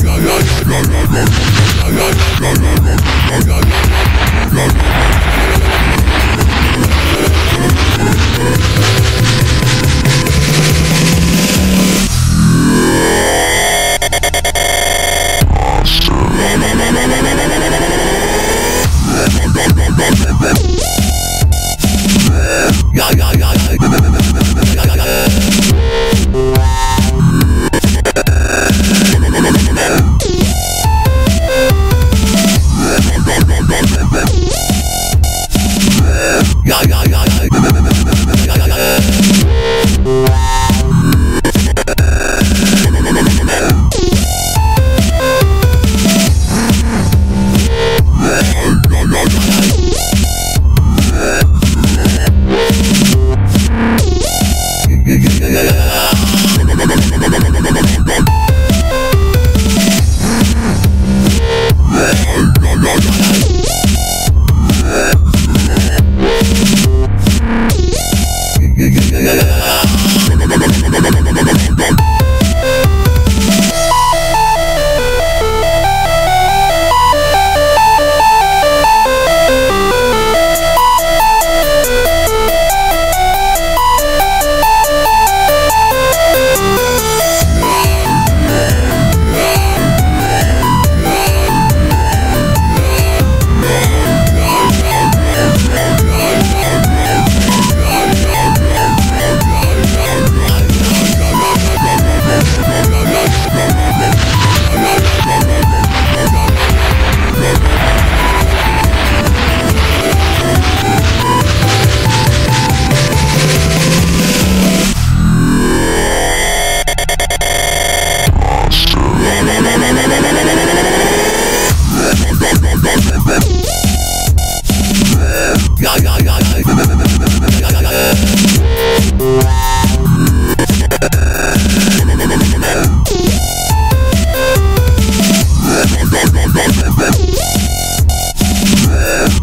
la la la la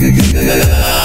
yeah.